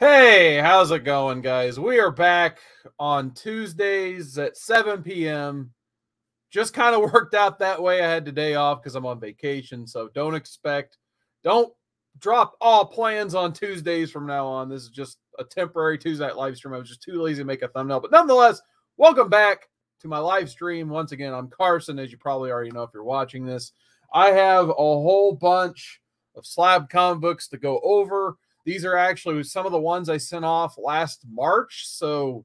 Hey, how's it going, guys? We are back on Tuesdays at 7 p.m. Just kind of worked out that way. I had today off because I'm on vacation. So don't expect, don't drop all plans on Tuesdays from now on. This is just a temporary Tuesday night live stream. I was just too lazy to make a thumbnail. But nonetheless, welcome back to my live stream. Once again, I'm Carson, as you probably already know if you're watching this. I have a whole bunch of slab comic books to go over. These are actually some of the ones I sent off last March. So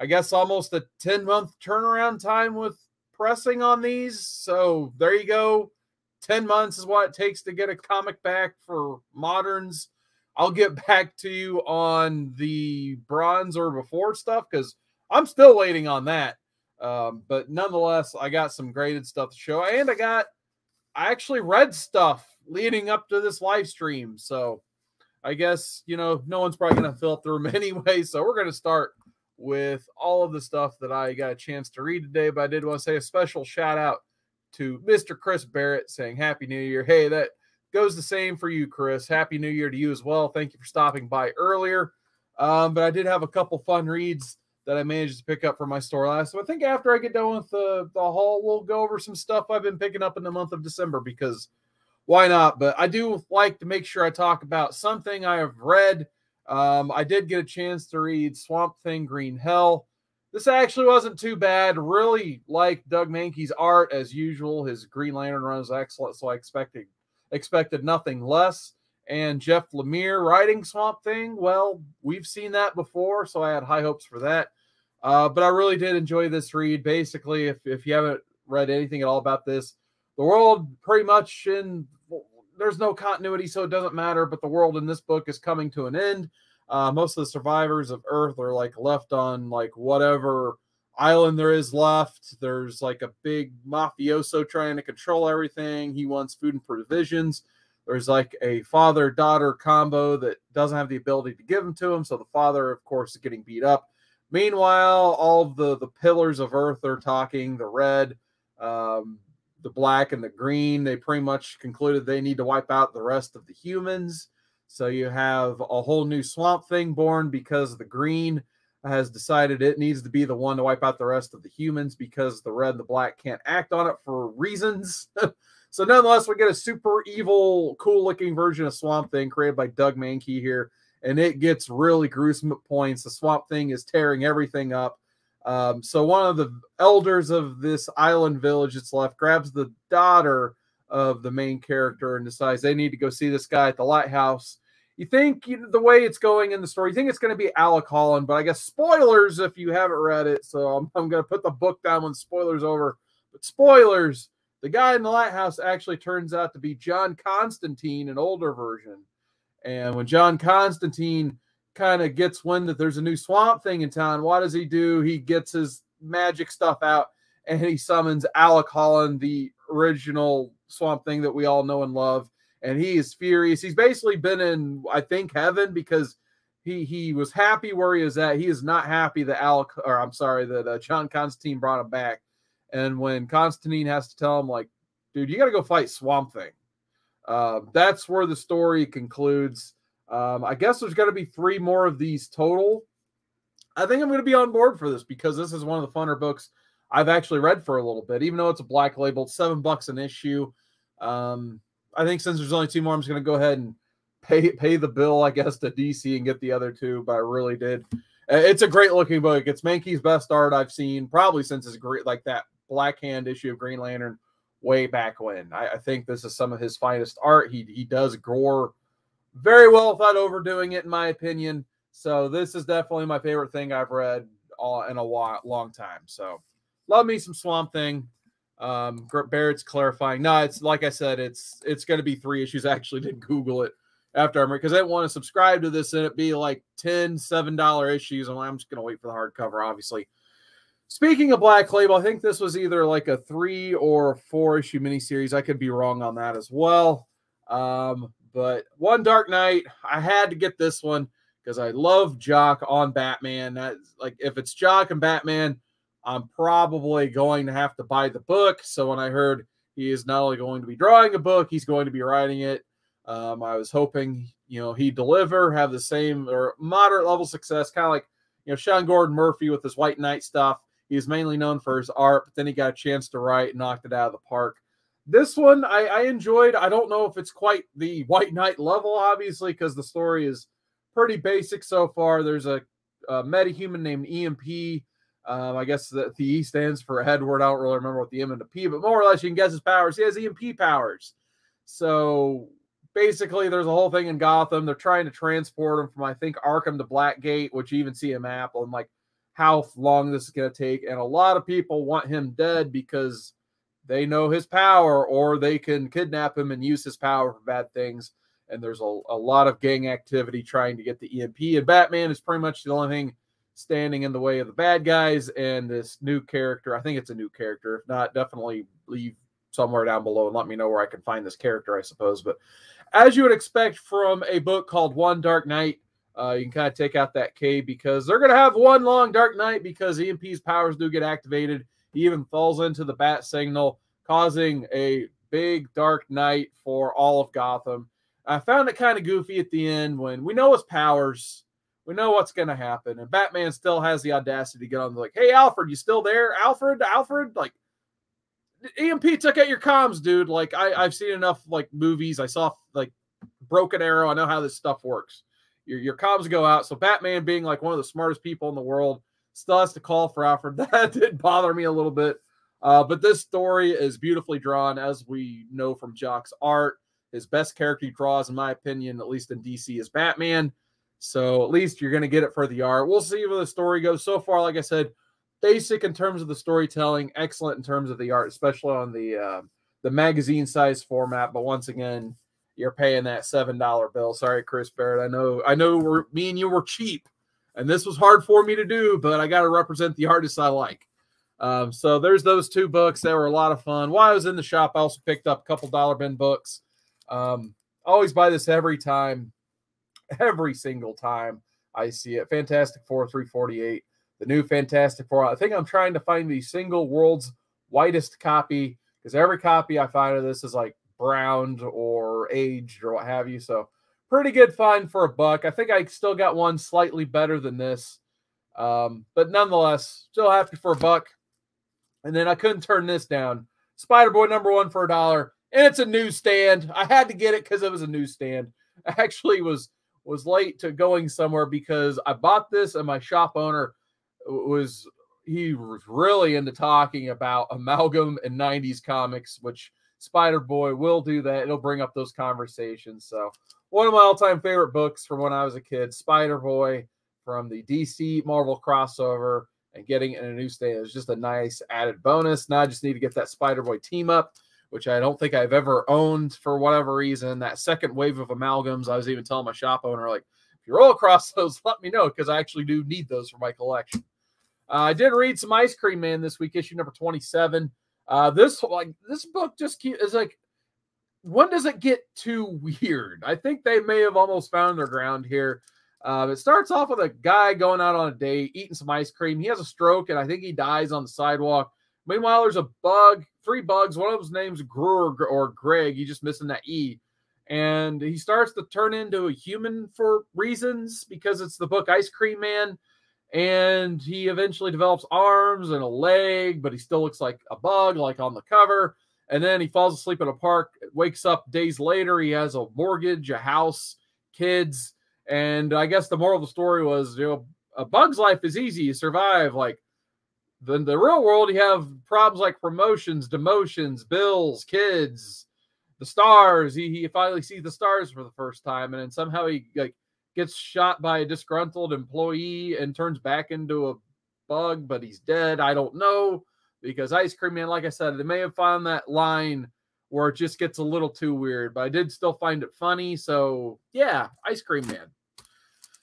I guess almost a 10 month turnaround time with pressing on these. So there you go. 10 months is what it takes to get a comic back for moderns. I'll get back to you on the bronze or before stuff because I'm still waiting on that. Um, but nonetheless, I got some graded stuff to show, and I got I actually read stuff leading up to this live stream. So I guess, you know, no one's probably going to fill through them anyway. So we're going to start with all of the stuff that I got a chance to read today. But I did want to say a special shout out to Mr. Chris Barrett saying Happy New Year. Hey, that goes the same for you, Chris. Happy New Year to you as well. Thank you for stopping by earlier. Um, but I did have a couple fun reads that I managed to pick up from my store last. So I think after I get done with the, the haul, we'll go over some stuff I've been picking up in the month of December because – why not? But I do like to make sure I talk about something I have read. Um, I did get a chance to read Swamp Thing Green Hell. This actually wasn't too bad. Really like Doug Mahnke's art as usual. His Green Lantern run is excellent, so I expected expected nothing less. And Jeff Lemire writing Swamp Thing. Well, we've seen that before, so I had high hopes for that. Uh, but I really did enjoy this read. Basically, if, if you haven't read anything at all about this, the world pretty much in there's no continuity, so it doesn't matter. But the world in this book is coming to an end. Uh, most of the survivors of Earth are like left on like whatever island there is left. There's like a big mafioso trying to control everything. He wants food and provisions. There's like a father daughter combo that doesn't have the ability to give them to him. So the father, of course, is getting beat up. Meanwhile, all the the pillars of Earth are talking. The red, um, the black and the green, they pretty much concluded they need to wipe out the rest of the humans. So you have a whole new swamp thing born because the green has decided it needs to be the one to wipe out the rest of the humans because the red and the black can't act on it for reasons. so nonetheless, we get a super evil, cool looking version of Swamp Thing created by Doug Mahnke here, and it gets really gruesome at points. The Swamp Thing is tearing everything up. Um, so one of the elders of this island village that's left grabs the daughter of the main character and decides they need to go see this guy at the lighthouse. You think you know, the way it's going in the story, you think it's going to be Alec Holland, but I guess spoilers if you haven't read it. So I'm, I'm going to put the book down when spoilers over. But spoilers, the guy in the lighthouse actually turns out to be John Constantine, an older version. And when John Constantine kind of gets wind that there's a new swamp thing in town, what does he do? He gets his magic stuff out and he summons Alec Holland, the original swamp thing that we all know and love. And he is furious. He's basically been in, I think, heaven because he he was happy where he is at. He is not happy that Alec, or I'm sorry, that uh, John Constantine brought him back. And when Constantine has to tell him, like, dude, you got to go fight Swamp Thing. Uh, that's where the story concludes. Um, I guess there's going to be three more of these total. I think I'm going to be on board for this because this is one of the funner books I've actually read for a little bit, even though it's a black label, seven bucks an issue. Um, I think since there's only two more, I'm just going to go ahead and pay pay the bill, I guess, to DC and get the other two. But I really did. It's a great looking book. It's Mahnke's best art I've seen probably since his great like that Black Hand issue of Green Lantern way back when. I, I think this is some of his finest art. He he does gore very well without overdoing it, in my opinion. So this is definitely my favorite thing I've read all in a while, long time. So love me some Swamp Thing. Um, Barrett's clarifying. No, it's like I said, it's it's going to be three issues. I actually did Google it after I'm because I want to subscribe to this and it be like 10 seven dollar issues. I'm, I'm just going to wait for the hardcover, obviously. Speaking of Black Label, I think this was either like a three or four issue miniseries. I could be wrong on that as well. Um, but one Dark Knight, I had to get this one because I love Jock on Batman. That's like if it's Jock and Batman, I'm probably going to have to buy the book. So when I heard he is not only going to be drawing a book, he's going to be writing it. Um, I was hoping you know he deliver, have the same or moderate level success, kind of like you know Sean Gordon Murphy with his White Knight stuff. He's mainly known for his art, but then he got a chance to write, and knocked it out of the park. This one I, I enjoyed. I don't know if it's quite the White Knight level, obviously, because the story is pretty basic so far. There's a, a metahuman named EMP. Um, I guess the, the E stands for Edward. I don't really remember what the M and the P, but more or less you can guess his powers. He has EMP powers. So basically, there's a whole thing in Gotham. They're trying to transport him from, I think, Arkham to Blackgate, which you even see a map on like how long this is going to take. And a lot of people want him dead because they know his power or they can kidnap him and use his power for bad things. And there's a, a lot of gang activity trying to get the EMP. And Batman is pretty much the only thing standing in the way of the bad guys. And this new character, I think it's a new character. If not, definitely leave somewhere down below and let me know where I can find this character, I suppose. But as you would expect from a book called One Dark Knight, uh, you can kind of take out that K because they're going to have one long dark night because EMP's powers do get activated. He even falls into the bat signal, causing a big dark night for all of Gotham. I found it kind of goofy at the end when we know his powers, we know what's going to happen, and Batman still has the audacity to get on like, "Hey, Alfred, you still there? Alfred, Alfred, like." EMP took out your comms, dude. Like I, I've seen enough like movies. I saw like Broken Arrow. I know how this stuff works. Your your comms go out. So Batman, being like one of the smartest people in the world, still has to call for Alfred. That did bother me a little bit. Uh, but this story is beautifully drawn, as we know from Jock's art. His best character he draws, in my opinion, at least in DC, is Batman. So at least you're going to get it for the art. We'll see where the story goes. So far, like I said, basic in terms of the storytelling, excellent in terms of the art, especially on the uh, the magazine size format. But once again, you're paying that seven dollar bill. Sorry, Chris Barrett. I know, I know, we're, me and you were cheap, and this was hard for me to do, but I got to represent the artists I like. Um, so there's those two books. They were a lot of fun. While I was in the shop, I also picked up a couple dollar bin books. Um, always buy this every time, every single time I see it. Fantastic Four 348 the new Fantastic Four. I think I'm trying to find the single world's whitest copy because every copy I find of this is like browned or aged or what have you. So pretty good find for a buck. I think I still got one slightly better than this. Um, but nonetheless, still happy for a buck. And then I couldn't turn this down. Spider Boy number one for a dollar. And it's a newsstand. I had to get it because it was a newsstand. I actually was was late to going somewhere because I bought this and my shop owner was he was really into talking about amalgam and 90s comics, which Spider Boy will do that. It'll bring up those conversations. So, one of my all time favorite books from when I was a kid, Spider Boy from the DC Marvel crossover, and getting in a newsstand is just a nice added bonus. Now I just need to get that Spider Boy team up, which I don't think I've ever owned for whatever reason. That second wave of amalgams, I was even telling my shop owner, like, if you roll across those, let me know because I actually do need those for my collection. Uh, I did read some Ice Cream Man this week, issue number 27. Uh, this like this book just keep, is like when does it get too weird? I think they may have almost found their ground here. Uh, it starts off with a guy going out on a date, eating some ice cream. He has a stroke, and I think he dies on the sidewalk. Meanwhile, there's a bug, three bugs. One of his name's Greer or Greg. He's just missing that E. And he starts to turn into a human for reasons because it's the book Ice Cream Man and he eventually develops arms and a leg, but he still looks like a bug, like on the cover. And then he falls asleep in a park, wakes up days later. He has a mortgage, a house, kids. And I guess the moral of the story was, you know, a bug's life is easy. You survive. Like the, the real world, you have problems like promotions, demotions, bills, kids, the stars. He, he finally sees the stars for the first time. And then somehow he like gets shot by a disgruntled employee and turns back into a bug, but he's dead. I don't know because Ice Cream Man, like I said, they may have found that line where it just gets a little too weird, but I did still find it funny. So yeah, Ice Cream Man.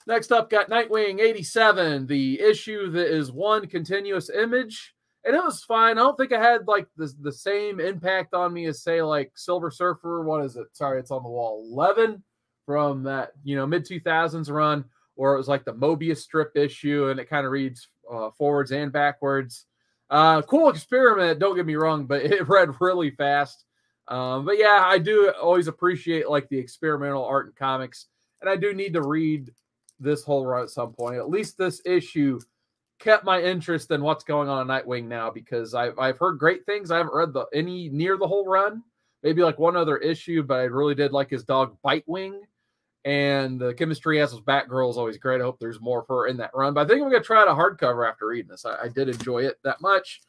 Next up, got Nightwing 87, the issue that is one continuous image. And it was fine. I don't think I had like the, the same impact on me as, say, like Silver Surfer. What is it? Sorry, it's on the wall. 11 from that you know mid 2000s run or it was like the mobius strip issue and it kind of reads uh, forwards and backwards uh cool experiment don't get me wrong but it read really fast um but yeah i do always appreciate like the experimental art and comics and I do need to read this whole run at some point. At least this issue kept my interest in what's going on in Nightwing now because I've I've heard great things. I haven't read the any near the whole run, maybe like one other issue, but I really did like his dog Bitewing. And the chemistry as his Batgirl is always great. I hope there's more of her in that run. But I think I'm gonna try out a hardcover after reading this. I, I did enjoy it that much.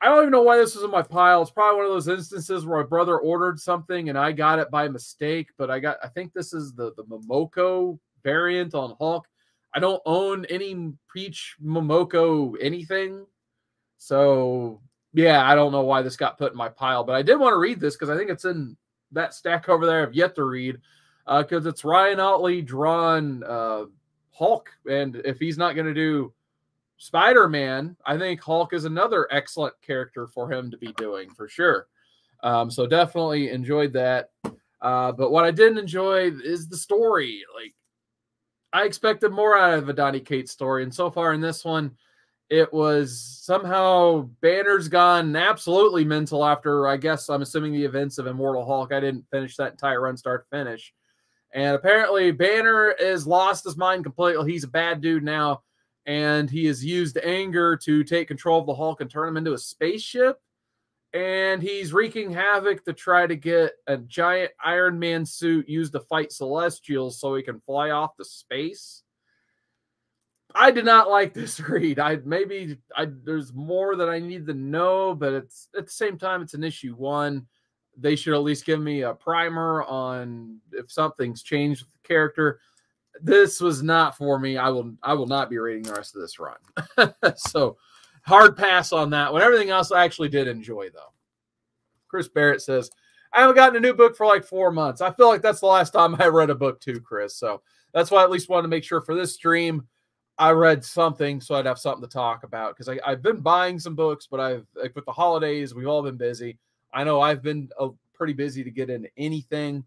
I don't even know why this was in my pile. It's probably one of those instances where my brother ordered something and I got it by mistake. But I got I think this is the the Momoko variant on Hulk. I don't own any Peach Momoko anything. So yeah, I don't know why this got put in my pile, but I did want to read this because I think it's in that stack over there. I've yet to read because uh, it's Ryan Ottley drawn uh, Hulk, and if he's not going to do Spider Man, I think Hulk is another excellent character for him to be doing for sure. Um, so definitely enjoyed that. Uh, but what I didn't enjoy is the story. Like I expected more out of a Donny Cates story, and so far in this one, it was somehow Banner's gone absolutely mental after I guess I'm assuming the events of Immortal Hulk. I didn't finish that entire run start finish. And apparently Banner has lost his mind completely. He's a bad dude now, and he has used anger to take control of the Hulk and turn him into a spaceship and he's wreaking havoc to try to get a giant Iron Man suit used to fight Celestials so he can fly off to space. I did not like this read. I maybe I there's more that I need to know, but it's at the same time it's an issue one. They should at least give me a primer on if something's changed with the character. This was not for me. I will I will not be reading the rest of this run. so hard pass on that one. Everything else I actually did enjoy, though. Chris Barrett says, I haven't gotten a new book for like four months. I feel like that's the last time I read a book, too, Chris. So that's why I at least wanted to make sure for this stream I read something so I'd have something to talk about because I've been buying some books, but I've like with the holidays, we've all been busy. I know I've been uh, pretty busy to get into anything.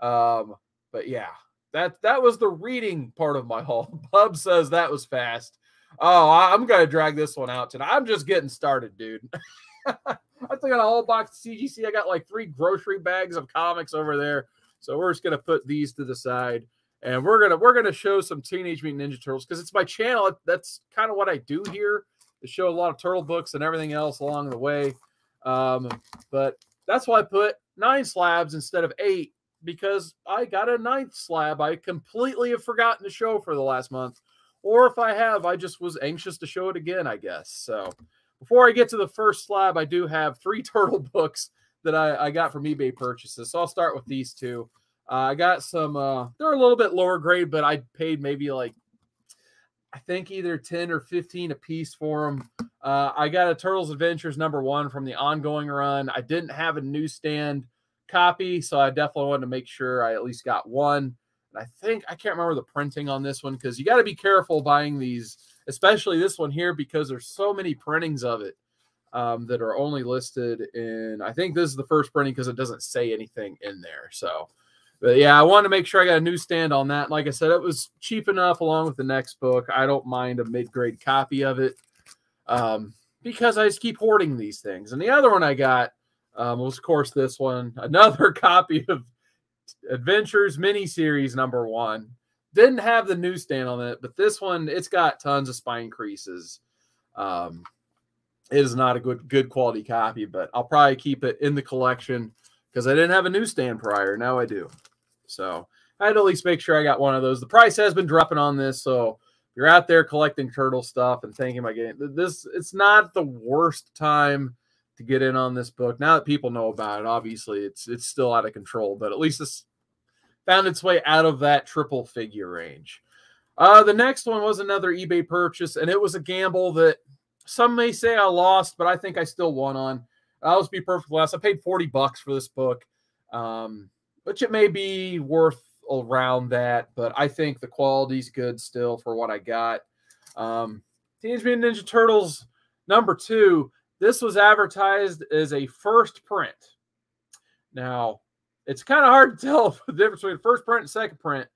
Um, but yeah, that that was the reading part of my haul. Bub says that was fast. Oh, I'm gonna drag this one out tonight. I'm just getting started, dude. I think got a whole box of CGC. I got like three grocery bags of comics over there. So we're just gonna put these to the side, and we're gonna we're gonna show some Teenage Mutant Ninja Turtles because it's my channel. That's kind of what I do here to show a lot of turtle books and everything else along the way. Um, but that's why I put nine slabs instead of eight because I got a ninth slab. I completely have forgotten to show for the last month or if I have, I just was anxious to show it again, I guess. So before I get to the first slab, I do have three turtle books that I, I got from eBay purchases. So I'll start with these two. Uh, I got some, uh, they're a little bit lower grade, but I paid maybe like, I think either 10 or 15 a piece for them. Uh, I got a Turtles Adventures number one from the ongoing run. I didn't have a newsstand copy, so I definitely wanted to make sure I at least got one. And I think I can't remember the printing on this one because you got to be careful buying these, especially this one here, because there's so many printings of it um, that are only listed in. I think this is the first printing because it doesn't say anything in there. So, but yeah, I wanted to make sure I got a newsstand on that. Like I said, it was cheap enough along with the next book. I don't mind a mid grade copy of it um, because I just keep hoarding these things. And the other one I got um, was, of course, this one, another copy of Adventures miniseries number one. Didn't have the newsstand on it, but this one it's got tons of spine creases. Um, it is not a good good quality copy, but I'll probably keep it in the collection because I didn't have a newsstand prior. Now I do. So I had to at least make sure I got one of those. The price has been dropping on this, so if you're out there collecting turtle stuff and thinking about getting this, it's not the worst time to get in on this book. Now that people know about it, obviously it's it's still out of control, but at least it's found its way out of that triple figure range. Uh, the next one was another eBay purchase, and it was a gamble that some may say I lost, but I think I still won on. I'll just be perfectly honest. I paid 40 bucks for this book, um, which it may be worth around that, but I think the quality's good still for what I got. Um, Teenage Mutant Ninja Turtles number two this was advertised as a first print. Now, it's kind of hard to tell the difference between first print and second print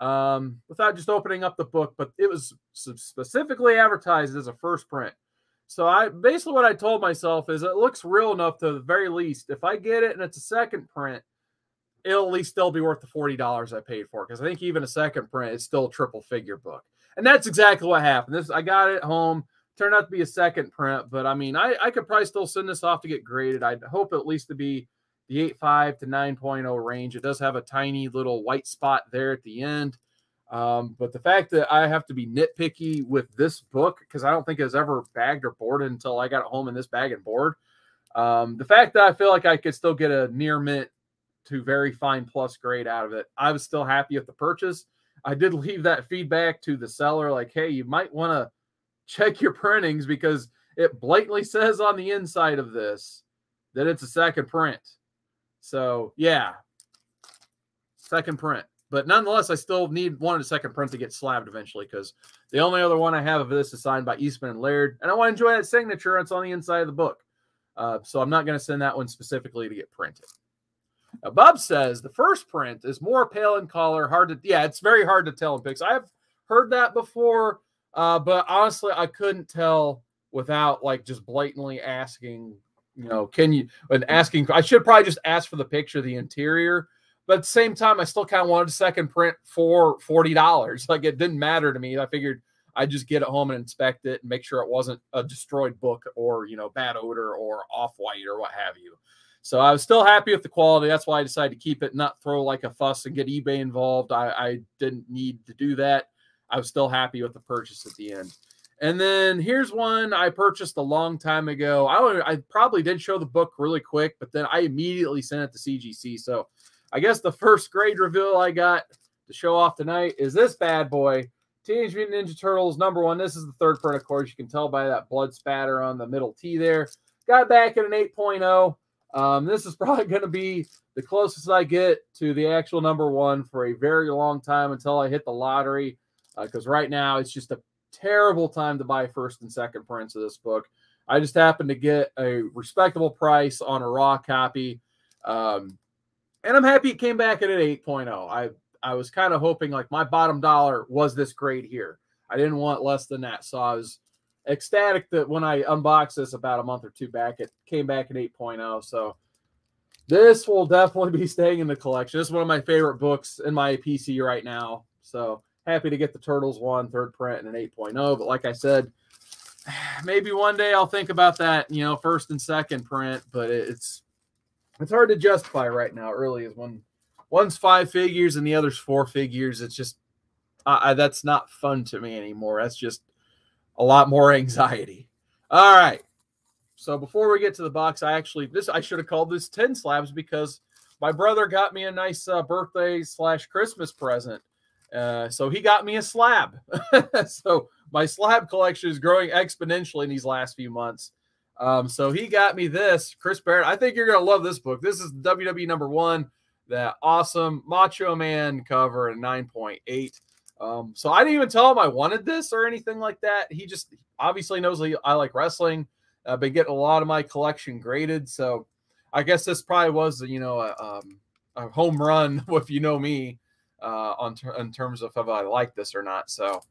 um, without just opening up the book, but it was specifically advertised as a first print. So I basically what I told myself is it looks real enough to the very least. If I get it and it's a second print, it'll at least still be worth the $40 I paid for because I think even a second print, it's still a triple figure book. And that's exactly what happened. This I got it home. Turned out to be a second print, but I mean, I, I could probably still send this off to get graded. I'd hope at least to be the 8.5 to 9.0 range. It does have a tiny little white spot there at the end. Um, but the fact that I have to be nitpicky with this book because I don't think it was ever bagged or boarded until I got it home in this bag and board. Um, the fact that I feel like I could still get a near mint to very fine plus grade out of it, I was still happy with the purchase. I did leave that feedback to the seller, like, hey, you might want to check your printings because it blatantly says on the inside of this that it's a second print. So yeah, second print. But nonetheless, I still need one of a second print to get slabbed eventually because the only other one I have of this is signed by Eastman and Laird, and I want to enjoy that signature. It's on the inside of the book, uh, so I'm not going to send that one specifically to get printed. Now, Bob says the first print is more pale in color, hard to yeah, it's very hard to tell in pics. I've heard that before, uh, but honestly, I couldn't tell without like just blatantly asking, you know, can you and asking. I should probably just ask for the picture, of the interior. But at the same time, I still kind of wanted a second print for forty dollars. Like it didn't matter to me. I figured I'd just get it home and inspect it and make sure it wasn't a destroyed book or you know bad odor or off white or what have you. So I was still happy with the quality. That's why I decided to keep it, not throw like a fuss and get eBay involved. I, I didn't need to do that. I was still happy with the purchase at the end. And then here's one I purchased a long time ago. I, I probably did show the book really quick, but then I immediately sent it to CGC. So I guess the first grade reveal I got to show off tonight is this bad boy. Teenage Mutant Ninja Turtles number one. This is the third print, of course. You can tell by that blood spatter on the middle T there. Got back at an 8.0. Um, this is probably going to be the closest I get to the actual number one for a very long time until I hit the lottery. Because uh, right now it's just a terrible time to buy first and second prints of this book. I just happened to get a respectable price on a raw copy. Um, and I'm happy it came back at an 8.0. I I was kind of hoping like my bottom dollar was this grade here. I didn't want less than that. So I was ecstatic that when I unboxed this about a month or two back, it came back at 8.0. So this will definitely be staying in the collection. This is one of my favorite books in my PC right now. So happy to get the Turtles one, third print, and an 8.0. But like I said, maybe one day I'll think about that, you know, first and second print, but it's it's hard to justify right now. Early is one one's five figures and the other's four figures. It's just uh, that's not fun to me anymore. That's just a lot more anxiety. All right. So before we get to the box, I actually this I should have called this 10 slabs because my brother got me a nice uh, birthday slash Christmas present. Uh, so he got me a slab. so my slab collection is growing exponentially in these last few months. Um, so he got me this, Chris Barrett. I think you're gonna love this book. This is WWE number one, that awesome Macho Man cover at 9.8. Um, so I didn't even tell him I wanted this or anything like that. He just obviously knows I like wrestling. I've been getting a lot of my collection graded, so I guess this probably was you know a, um, a home run if you know me uh, on ter- in terms of if I like this or not. So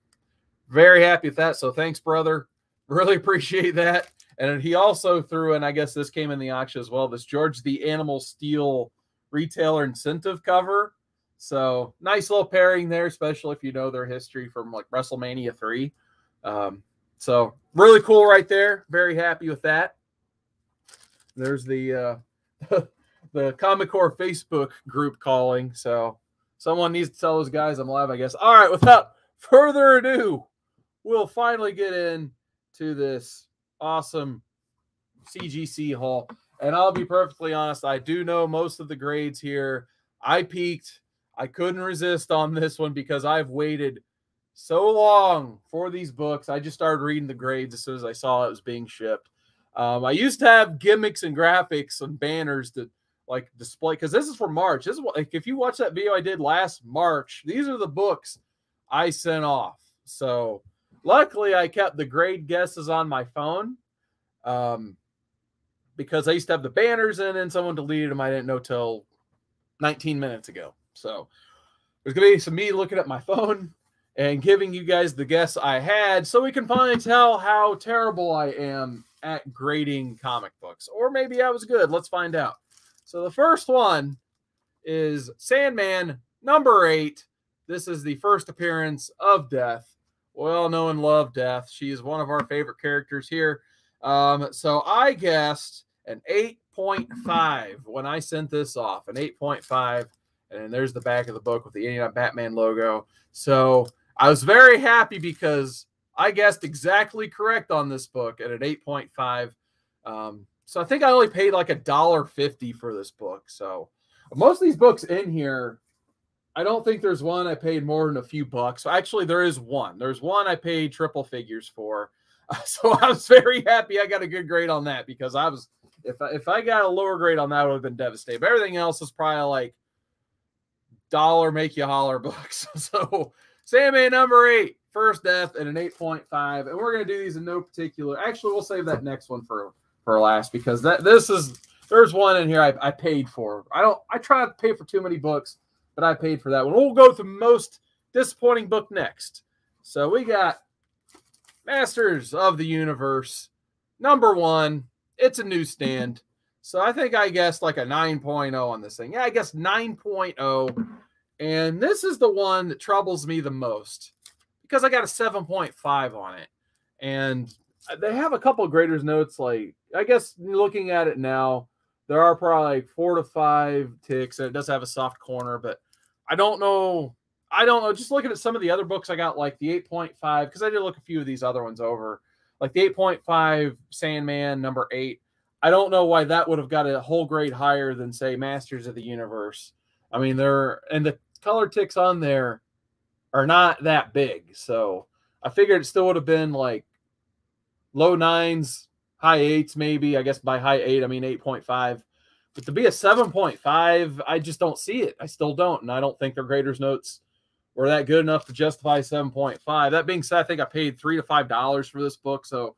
very happy with that. So thanks, brother. Really appreciate that. And he also threw, and I guess this came in the auction as well, this George the Animal Steele retailer incentive cover. So nice little pairing there, especially if you know their history from like WrestleMania 3. Um, so really cool right there. Very happy with that. There's the uh the Comic Core Facebook group calling. So someone needs to tell those guys I'm live, I guess. All right, without further ado, we'll finally get in to this awesome CGC haul. And I'll be perfectly honest, I do know most of the grades here. I peaked. I couldn't resist on this one because I've waited so long for these books. I just started reading the grades as soon as I saw it was being shipped. Um, I used to have gimmicks and graphics and banners to like display because this is for March. This is what like if you watch that video I did last March, these are the books I sent off. So luckily I kept the grade guesses on my phone. Um, because I used to have the banners and someone deleted them. I didn't know till 19 minutes ago. So there's gonna be some me looking at my phone and giving you guys the guess I had so we can finally tell how terrible I am at grading comic books. Or maybe I was good. Let's find out. So the first one is Sandman number eight. This is the first appearance of Death. We all know and love Death. She is one of our favorite characters here. Um, so I guessed an 8.5 when I sent this off, an 8.5. And there's the back of the book with the Indiana Batman logo. So I was very happy because I guessed exactly correct on this book at an 8.5. Um, so I think I only paid like a dollar fifty for this book. So most of these books in here, I don't think there's one I paid more than a few bucks. So actually, there is one. There's one I paid triple figures for. So I was very happy I got a good grade on that because I was if I, if I got a lower grade on that, I would have been devastated. But everything else is probably like dollar make you holler books. so Sandman number eight, first death at an 8.5. And we're gonna do these in no particular. Actually, we'll save that next one for for last because that this is there's one in here I, I paid for. I don't I try to pay for too many books, but I paid for that one. We'll go through most disappointing book next. So we got Masters of the Universe, number one. It's a newsstand. So I think I guessed like a 9.0 on this thing. Yeah, I guess 9.0. And this is the one that troubles me the most because I got a 7.5 on it. And they have a couple of graders notes. Like, I guess looking at it now, there are probably like four to five ticks. And it does have a soft corner, but I don't know. I don't know. Just looking at some of the other books, I got like the 8.5 because I did look a few of these other ones over, like the 8.5 Sandman number eight. I don't know why that would have got a whole grade higher than say Masters of the Universe. I mean, they're and the color ticks on there are not that big, so I figured it still would have been like low nines, high eights, maybe. I guess by high eight, I mean 8.5. But to be a 7.5, I just don't see it. I still don't. And I don't think their graders notes were that good enough to justify 7.5. That being said, I think I paid three to five dollars for this book. So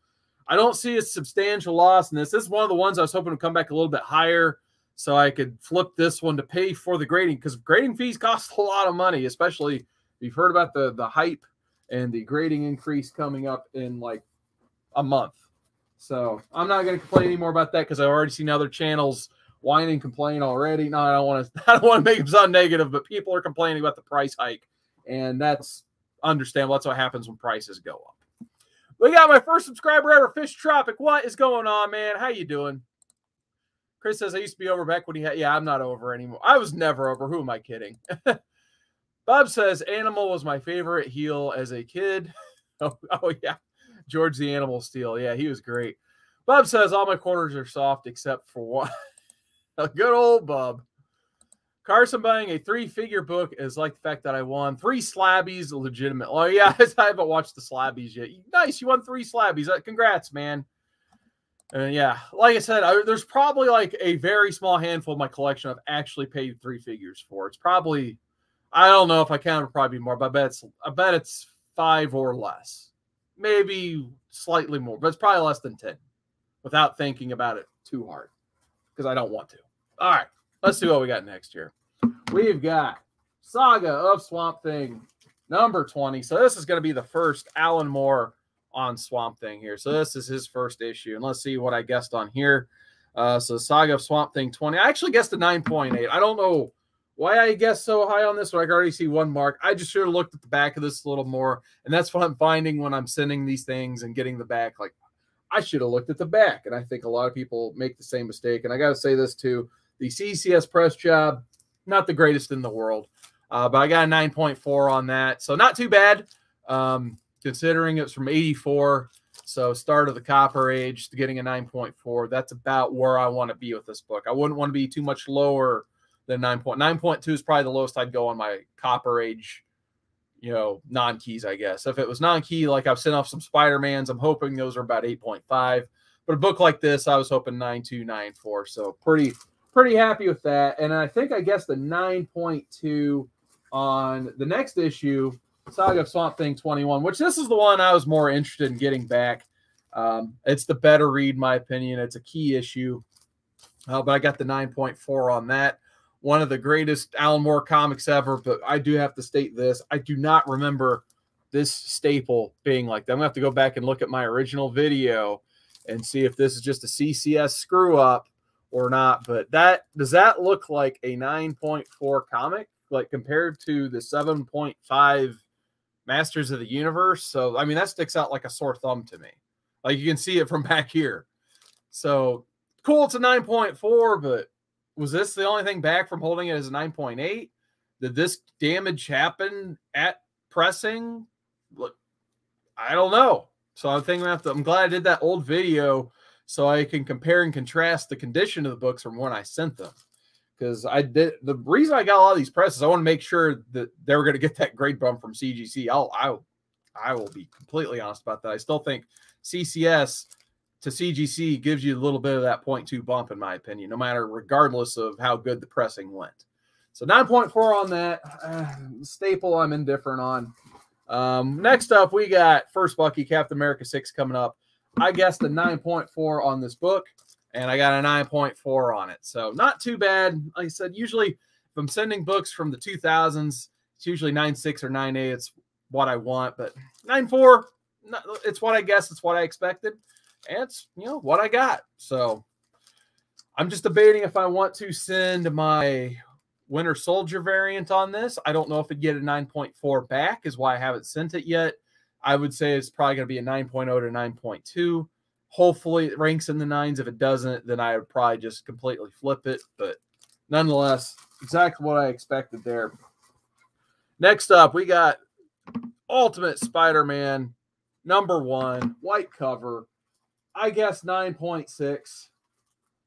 I don't see a substantial loss in this. This is one of the ones I was hoping to come back a little bit higher so I could flip this one to pay for the grading because grading fees cost a lot of money, especially you've heard about the the hype and the grading increase coming up in like a month. So I'm not going to complain anymore about that because I've already seen other channels whine and complain already. No, I don't want to. I don't want to make them sound negative, but people are complaining about the price hike, and that's understandable. That's what happens when prices go up. We got my first subscriber ever, Fish Tropic. What is going on, man? How you doing? Chris says I used to be over back when he had. Yeah, I'm not over anymore. I was never over. Who am I kidding? Bob says Animal was my favorite heel as a kid. Oh, oh yeah. George the Animal Steele. Yeah, he was great. Bob says all my corners are soft except for one. a good old Bob. Carson buying a three-figure book is like the fact that I won three slabbies, legitimate. Oh yeah, I haven't watched the slabbies yet. Nice, you won three slabbies. Uh, congrats, man. And yeah, like I said, I, there's probably like a very small handful of my collection I've actually paid three figures for. It's probably, I don't know if I counted, probably more, but I bet it's, I bet it's five or less maybe slightly more, but it's probably less than 10 without thinking about it too hard because I don't want to. All right, let's see what we got next year. We've got Saga of Swamp Thing number 20. So this is going to be the first Alan Moore on Swamp Thing here. So this is his first issue. And let's see what I guessed on here. Uh, so Saga of Swamp Thing 20. I actually guessed a 9.8. I don't know why I guess so high on this one. I can already see one mark. I just should have looked at the back of this a little more. And that's what I'm finding when I'm sending these things and getting the back. Like, I should have looked at the back. And I think a lot of people make the same mistake. And I got to say this too the CCS press job, not the greatest in the world. Uh, but I got a 9.4 on that. So not too bad, um, considering it's from 84. So start of the copper age getting a 9.4. That's about where I want to be with this book. I wouldn't want to be too much lower than 9.9.2 9.2 is probably the lowest I'd go on my copper age, you know, non keys, I guess. If it was non key, like I've sent off some Spider Mans, I'm hoping those are about 8.5. But a book like this, I was hoping 9.2, 9.4. So pretty, pretty happy with that. And I think I guess the 9.2 on the next issue, Saga of Swamp Thing 21, which this is the one I was more interested in getting back. Um, it's the better read, my opinion. It's a key issue. Uh, but I got the 9.4 on that one of the greatest Alan Moore comics ever. But I do have to state this: I do not remember this staple being like that. I'm gonna have to go back and look at my original video and see if this is just a CCS screw up or not, but that does that look like a 9.4 comic, like compared to the 7.5 Masters of the Universe? So, I mean, that sticks out like a sore thumb to me. Like you can see it from back here. So cool, it's a 9.4, but was this the only thing back from holding it as a 9.8? Did this damage happen at pressing? Look, I don't know. So I'm thinking to, I'm glad I did that old video so I can compare and contrast the condition of the books from when I sent them. Because I did the reason I got a lot of these presses, I want to make sure that they were going to get that grade bump from CGC. I'll I I will be completely honest about that. I still think CCS to CGC gives you a little bit of that 0.2 bump, in my opinion, no matter regardless of how good the pressing went. So 9.4 on that. Uh, staple, I'm indifferent on. Um, next up, we got First Bucky Captain America 6 coming up. I guessed the 9.4 on this book, and I got a 9.4 on it. So not too bad. Like I said, usually if I'm sending books from the 2000s, it's usually 9.6 or 9.8. It's what I want, but 9.4, it's what I guess. It's what I expected and it's you know what I got. So I'm just debating if I want to send my Winter Soldier variant on this. I don't know if it'd get a 9.4 back, is why I haven't sent it yet. I would say it's probably going to be a 9.0 to 9.2. Hopefully, it ranks in the nines. If it doesn't, then I would probably just completely flip it. But nonetheless, exactly what I expected there. Next up, we got Ultimate Spider Man number one, white cover. I guess 9.6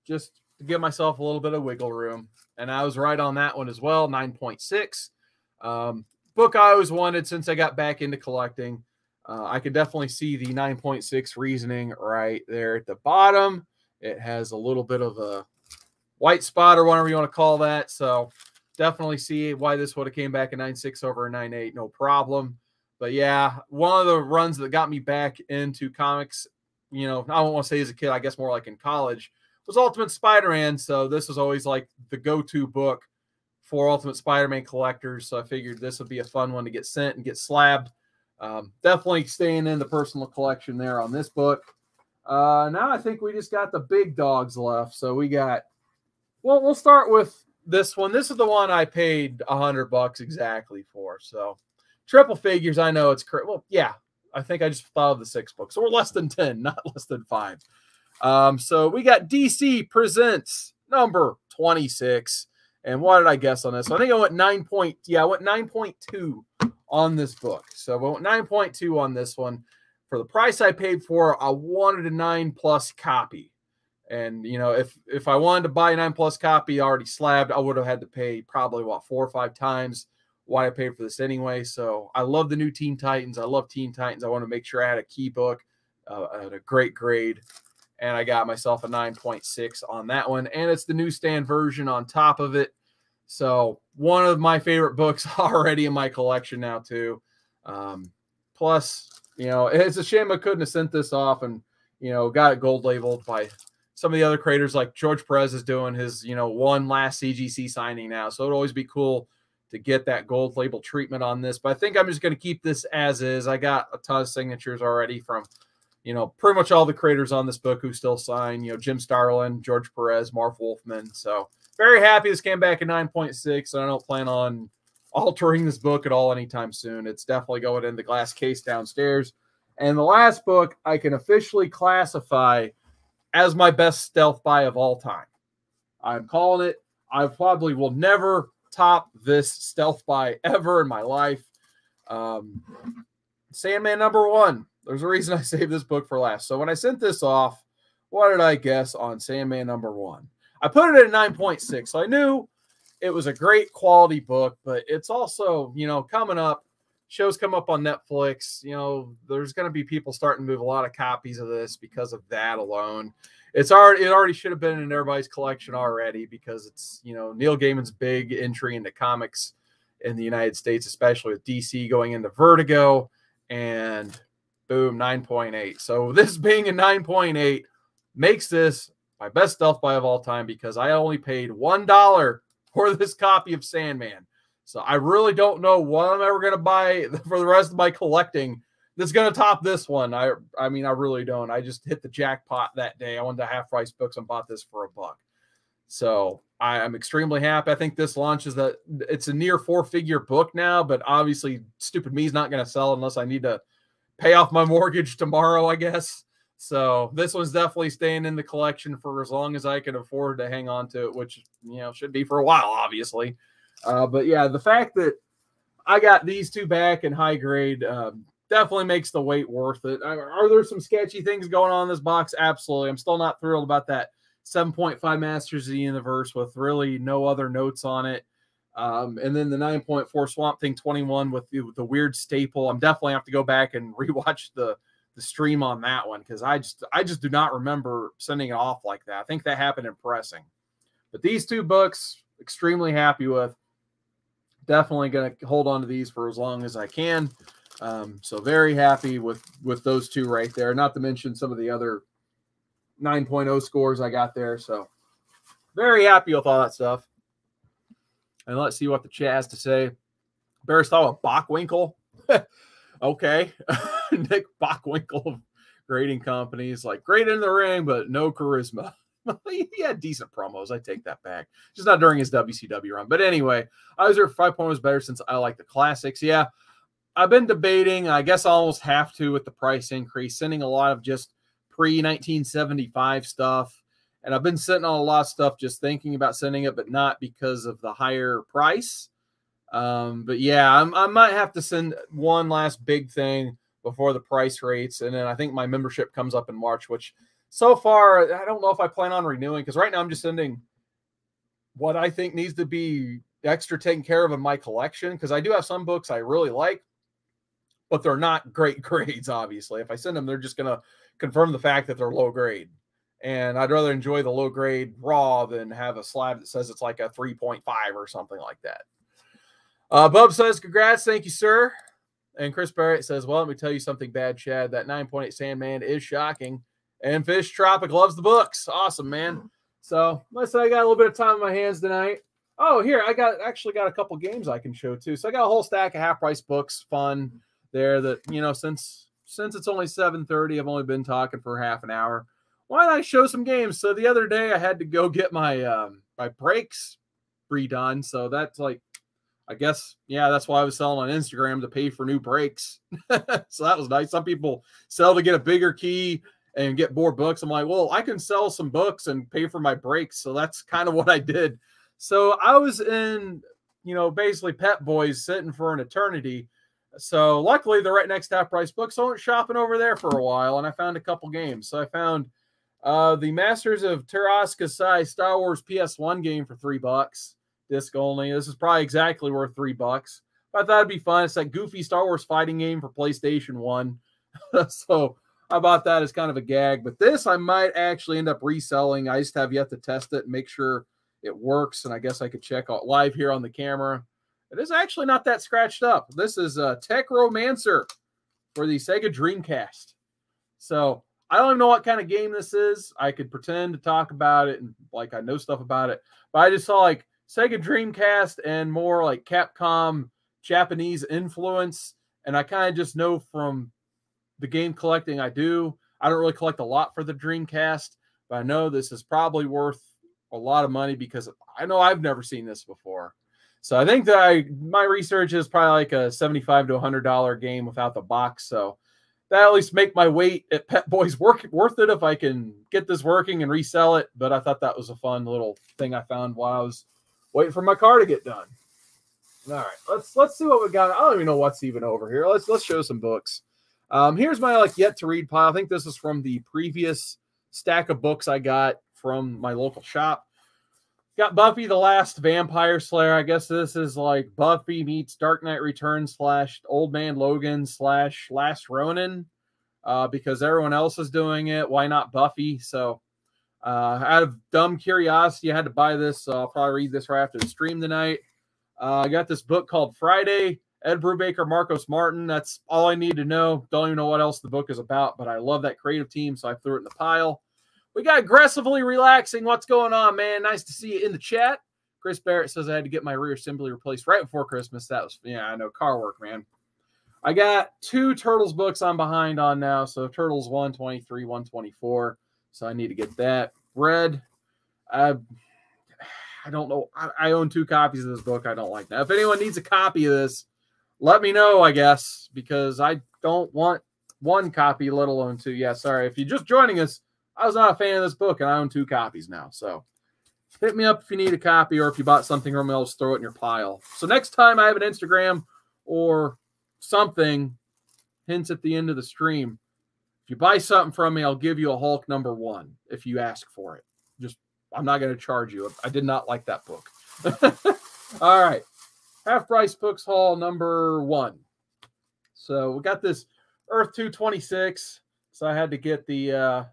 just to give myself a little bit of wiggle room. And I was right on that one as well, 9.6. Um, book I always wanted since I got back into collecting. Uh, I could definitely see the 9.6 reasoning right there at the bottom. It has a little bit of a white spot or whatever you want to call that. So definitely see why this would have came back at 9.6 over a 9.8, no problem. But yeah, one of the runs that got me back into comics you know, I don't want to say as a kid, I guess more like in college, was Ultimate Spider-Man. So this was always like the go-to book for Ultimate Spider-Man collectors. So I figured this would be a fun one to get sent and get slabbed. Um, definitely staying in the personal collection there on this book. Uh, now I think we just got the big dogs left. So we got, well, we'll start with this one. This is the one I paid a hundred bucks exactly for. So triple figures. I know it's well, yeah, I think I just of the six books. We're less than 10, not less than five. Um, so we got DC Presents number 26. And what did I guess on this? I think I went nine point, yeah, I went 9.2 on this book. So I went 9.2 on this one. For the price I paid for, I wanted a nine plus copy. And you know, if if I wanted to buy a nine plus copy already slabbed, I would have had to pay probably what four or five times why I paid for this anyway. So I love the new Teen Titans. I love Teen Titans. I want to make sure I had a key book uh, at a great grade. And I got myself a 9.6 on that one. And it's the newsstand version on top of it. So one of my favorite books already in my collection now, too. Um, plus, you know, it's a shame I couldn't have sent this off and, you know, got it gold labeled by some of the other creators like George Perez is doing his, you know, one last CGC signing now. So it'd always be cool to get that gold label treatment on this. But I think I'm just going to keep this as is. I got a ton of signatures already from, you know, pretty much all the creators on this book who still sign, you know, Jim Starlin, George Perez, Marv Wolfman. So very happy this came back at 9.6. And I don't plan on altering this book at all anytime soon. It's definitely going in the glass case downstairs. And the last book I can officially classify as my best stealth buy of all time. I'm calling it. I probably will never top this stealth buy ever in my life. Um, Sandman number one. There's a reason I saved this book for last. So when I sent this off, what did I guess on Sandman number one? I put it at 9.6. So I knew it was a great quality book, but it's also, you know, coming up, shows come up on Netflix. You know, there's going to be people starting to move a lot of copies of this because of that alone it's already it already should have been in everybody's collection already because it's you know Neil Gaiman's big entry into comics in the United States, especially with DC going into Vertigo, and boom, 9.8. So this being a 9.8 makes this my best stealth buy of all time because I only paid one dollar for this copy of Sandman. So I really don't know what I'm ever going to buy for the rest of my collecting that's going to top this one. I I mean, I really don't. I just hit the jackpot that day. I went to half price books and bought this for a buck. So I, am extremely happy. I think this launches that it's a near four figure book now, but obviously, stupid me is not going to sell unless I need to pay off my mortgage tomorrow, I guess. So this one's definitely staying in the collection for as long as I can afford to hang on to it, which you know should be for a while, obviously. Uh, but yeah, the fact that I got these two back in high grade um, definitely makes the wait worth it. Are, are there some sketchy things going on in this box? Absolutely. I'm still not thrilled about that 7.5 Masters of the Universe with really no other notes on it. Um, and then the 9.4 Swamp Thing 21 with the, with the weird staple. I'm definitely have to go back and rewatch the the stream on that one because I just I just do not remember sending it off like that. I think that happened in pressing. But these two books, extremely happy with. Definitely going to hold on to these for as long as I can. Um, so very happy with with those two right there. Not to mention some of the other 9.0 scores I got there. So very happy with all that stuff. And let's see what the chat has to say. Bears thought of Bockwinkel. okay. Nick Bockwinkel of grading companies, like great in the ring, but no charisma. he had decent promos. I take that back. Just not during his WCW run. But anyway, I was there five points better since I like the classics. Yeah. I've been debating. I guess I almost have to with the price increase, sending a lot of just pre 1975 stuff. And I've been sitting on a lot of stuff just thinking about sending it, but not because of the higher price. Um, but yeah, I'm, i might have to send one last big thing before the price rates. And then I think my membership comes up in March, which so far, I don't know if I plan on renewing because right now I'm just sending what I think needs to be extra taken care of in my collection because I do have some books I really like, but they're not great grades, obviously. If I send them, they're just going to confirm the fact that they're low grade. And I'd rather enjoy the low grade raw than have a slab that says it's like a 3.5 or something like that. Uh, Bub says, Congrats. Thank you, sir. And Chris Barrett says, Well, let me tell you something bad, Chad. That 9.8 Sandman is shocking. And Fish Tropic loves the books. Awesome, man. So let's say I got a little bit of time in my hands tonight. Oh, here, I got actually got a couple games I can show too. So I got a whole stack of half price books, fun there that, you know, since since it's only 7:30, I've only been talking for half an hour. Why don't I show some games? So the other day I had to go get my um my brakes redone. So that's like I guess, yeah, that's why I was selling on Instagram to pay for new brakes. so that was nice. Some people sell to get a bigger key and get more books. I'm like, well, I can sell some books and pay for my brakes. So that's kind of what I did. So I was in, you know, basically Pep Boys sitting for an eternity. So luckily they're right next to half price books. So I went shopping over there for a while and I found a couple games. So I found uh, the Masters of Teräs Käsi Star Wars PS1 game for three bucks disc only. This is probably exactly worth three bucks. But I thought it'd be fun. It's that goofy Star Wars fighting game for PlayStation 1. so I bought that as kind of a gag. But this I might actually end up reselling. I just have yet to test it and make sure it works. And I guess I could check out live here on the camera. It is actually not that scratched up. This is a Tech Romancer for the Sega Dreamcast. So I don't even know what kind of game this is. I could pretend to talk about it and like I know stuff about it. But I just saw like Sega Dreamcast and more like Capcom Japanese influence. And I kind of just know from the game collecting I do, I don't really collect a lot for the Dreamcast, but I know this is probably worth a lot of money because I know I've never seen this before. So I think that I my research is probably like a 75 to 100 dollar game without the box. So that at least make my wait at Pep Boys work worth it if I can get this working and resell it. But I thought that was a fun little thing I found while I was waiting for my car to get done. All right, let's let's see what we got. I don't even know what's even over here. Let's let's show some books. Um, here's my like yet to read pile. I think this is from the previous stack of books I got from my local shop. Got Buffy the Last Vampire Slayer. I guess this is like Buffy meets Dark Knight Returns slash Old Man Logan slash Last Ronin. Uh, because everyone else is doing it. Why not Buffy? So uh, out of dumb curiosity, I had to buy this. So I'll probably read this right after the stream tonight. Uh, I got this book called Friday. Ed Brubaker, Marcos Martin. That's all I need to know. Don't even know what else the book is about, but I love that creative team, so I threw it in the pile. We got aggressively relaxing. What's going on, man? Nice to see you in the chat. Chris Barrett says I had to get my rear assembly replaced right before Christmas. That was, yeah, I know, car work, man. I got two Turtles books I'm behind on now. So Turtles 123, 124. So I need to get that read. Uh, I don't know. I, I own two copies of this book. I don't like that. If anyone needs a copy of this, let me know, I guess, because I don't want one copy, let alone two. Yeah, sorry. If you're just joining us, I was not a fan of this book, and I own two copies now. So hit me up if you need a copy or if you bought something from just throw it in your pile. So next time I have an Instagram or something, hints at the end of the stream. If you buy something from me, I'll give you a Hulk number one if you ask for it. Just I'm not going to charge you. I did not like that book. All right. Half price books haul number one. So we got this Earth 226. So I had to get the uh,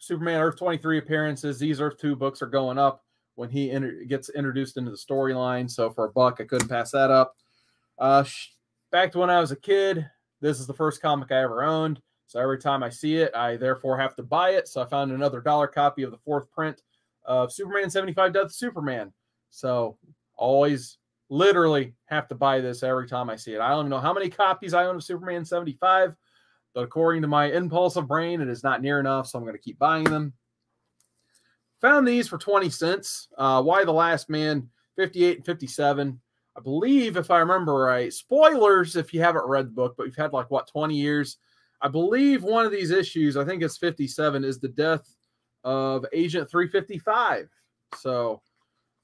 Superman Earth 23 appearances. These Earth 2 books are going up when he inter- gets introduced into the storyline. So for a buck, I couldn't pass that up. Uh, back to when I was a kid, this is the first comic I ever owned. So every time I see it, I therefore have to buy it. So I found another dollar copy of the fourth print of Superman 75 Death of Superman. So always literally have to buy this every time I see it. I don't even know how many copies I own of Superman 75, but according to my impulsive brain, it is not near enough. So I'm going to keep buying them. Found these for 20 cents. Uh, Y the Last Man, 58 and 57. I believe, if I remember right, spoilers if you haven't read the book, but you've had like what 20 years. I believe one of these issues, I think it's 57, is the death of Agent 355. So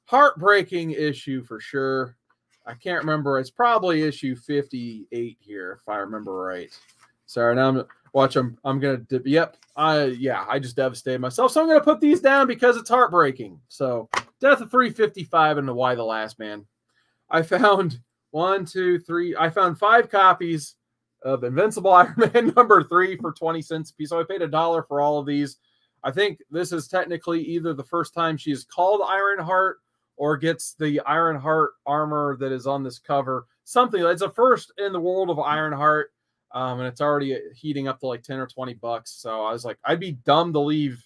heartbreaking issue for sure. I can't remember. It's probably issue 58 here, if I remember right. Sorry, now I'm watch. I'm I'm gonna dip. Yep. I yeah. I just devastated myself, so I'm gonna put these down because it's heartbreaking. So Death of 355 and the Y the Last Man. I found one, two, three. I found five copies of Invincible Iron Man number three for 20 cents a piece. So I paid a dollar for all of these. I think this is technically either the first time she's called Ironheart or gets the Ironheart armor that is on this cover. Something it's a first in the world of Ironheart. Um, and it's already heating up to like 10 or 20 bucks. So I was like, I'd be dumb to leave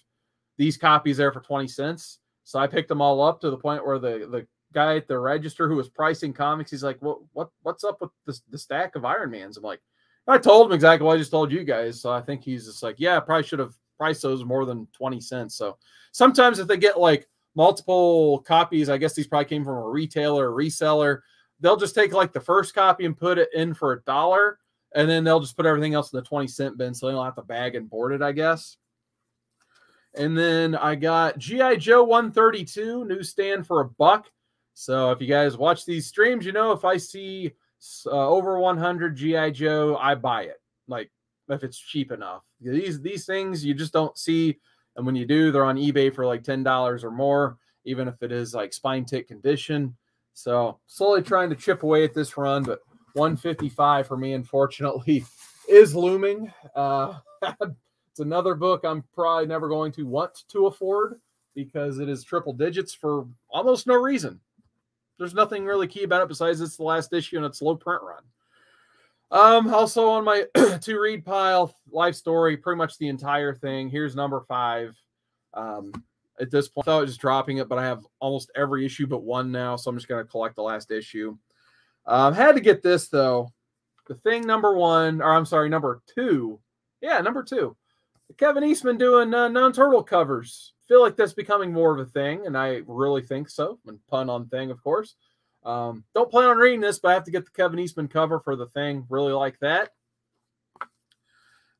these copies there for 20 cents. So I picked them all up to the point where the, the guy at the register who was pricing comics, he's like, what, what, what's up with this, the stack of Iron Mans? I'm like, I told him exactly what I just told you guys. So I think he's just like, yeah, I probably should have priced those more than 20 cents. So sometimes if they get like multiple copies, I guess these probably came from a retailer or reseller. They'll just take like the first copy and put it in for a dollar, and then they'll just put everything else in the 20 cent bin so they don't have to bag and board it, I guess. And then I got G.I. Joe 132 newsstand for a buck. So if you guys watch these streams, you know if I see uh, over 100 GI Joe, I buy it. Like if it's cheap enough. These these things you just don't see, and when you do, they're on eBay for like ten dollars or more, even if it is like spine tick condition. So slowly trying to chip away at this run, but 155 for me, unfortunately, is looming. Uh, it's another book I'm probably never going to want to afford because it is triple digits for almost no reason there's nothing really key about it besides it's the last issue and it's low print run. Um, also on my to read pile, life story, pretty much the entire thing. Here's number five. Um, at this point, I thought I was dropping it, but I have almost every issue but one now, so I'm just gonna collect the last issue. Um, had to get this though. The thing number one, or I'm sorry, number two. Yeah, number two. Kevin Eastman doing uh, non-turtle covers feel like that's becoming more of a thing, and I really think so. And pun on thing, of course. Um, don't plan on reading this, but I have to get the Kevin Eastman cover for the thing. Really like that.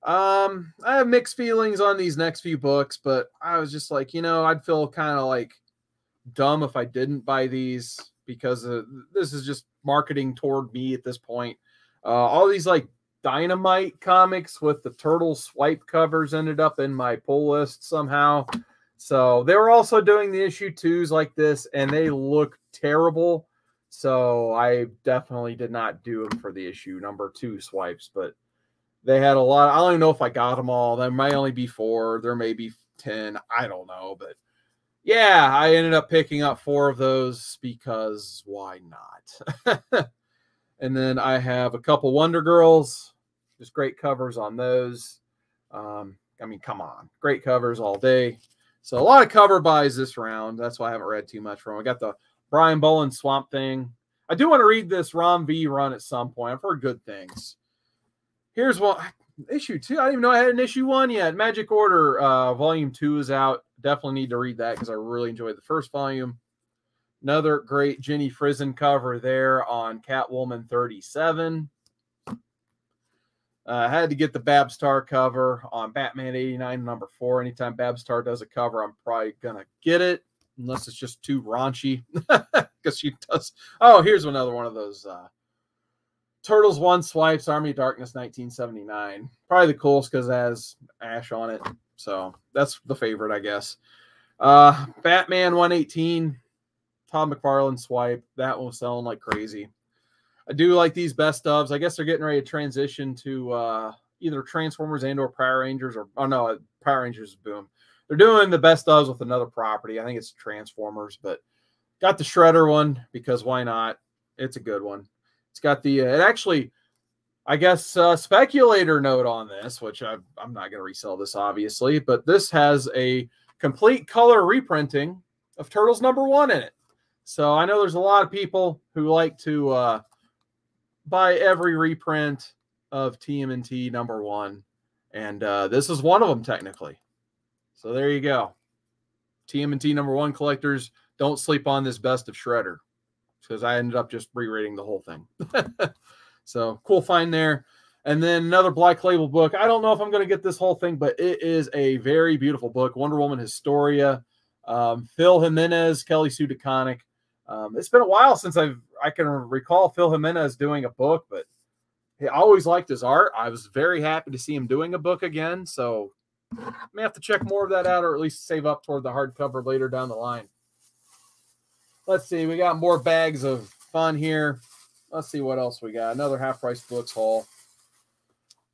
Um, I have mixed feelings on these next few books, but I was just like, you know, I'd feel kind of like dumb if I didn't buy these because uh, this is just marketing toward me at this point. Uh, all these like dynamite comics with the turtle swipe covers ended up in my pull list somehow. So they were also doing the issue twos like this, and they look terrible. So I definitely did not do them for the issue number two swipes, but they had a lot. I don't even know if I got them all. There may only be four. There may be 10. I don't know. But yeah, I ended up picking up four of those because why not? and then I have a couple Wonder Girls. Just great covers on those. Um, I mean, come on. Great covers all day. So a lot of cover buys this round. That's why I haven't read too much from. I got the Brian Bolland Swamp Thing. I do want to read this Ram V run at some point. I've heard good things. Here's one issue two. I didn't even know I had an issue one yet. Magic Order uh, volume two is out. Definitely need to read that because I really enjoyed the first volume. Another great Jenny Frison cover there on Catwoman 37. I uh, had to get the Babs Tarr cover on Batman 89, number four. Anytime Babs Tarr does a cover, I'm probably going to get it, unless it's just too raunchy. Because she does. Oh, here's another one of those uh, Turtles One Swipes, Army Darkness 1979. Probably the coolest because it has Ash on it. So that's the favorite, I guess. Uh, Batman 118, Todd McFarlane swipe. That one was selling like crazy. I do like these best ofs. I guess they're getting ready to transition to uh, either Transformers and or Power Rangers or oh no, Power Rangers boom. They're doing the best ofs with another property. I think it's Transformers, but got the Shredder one because why not? It's a good one. It's got the uh, it actually I guess uh, speculator note on this, which I, I'm not going to resell this obviously, but this has a complete color reprinting of Turtles number one in it. So I know there's a lot of people who like to uh, buy every reprint of TMNT number one, and uh, this is one of them technically. So there you go. TMNT number one collectors, don't sleep on this best of Shredder because I ended up just rereading the whole thing. so cool find there. And then another Black Label book. I don't know if I'm going to get this whole thing, but it is a very beautiful book. Wonder Woman Historia. Um, Phil Jimenez, Kelly Sue DeConnick. Um, it's been a while since I've I can recall Phil Jimenez doing a book, but he always liked his art. I was very happy to see him doing a book again. So I may have to check more of that out, or at least save up toward the hardcover later down the line. Let's see, we got more bags of fun here. Let's see what else we got. Another half price books haul.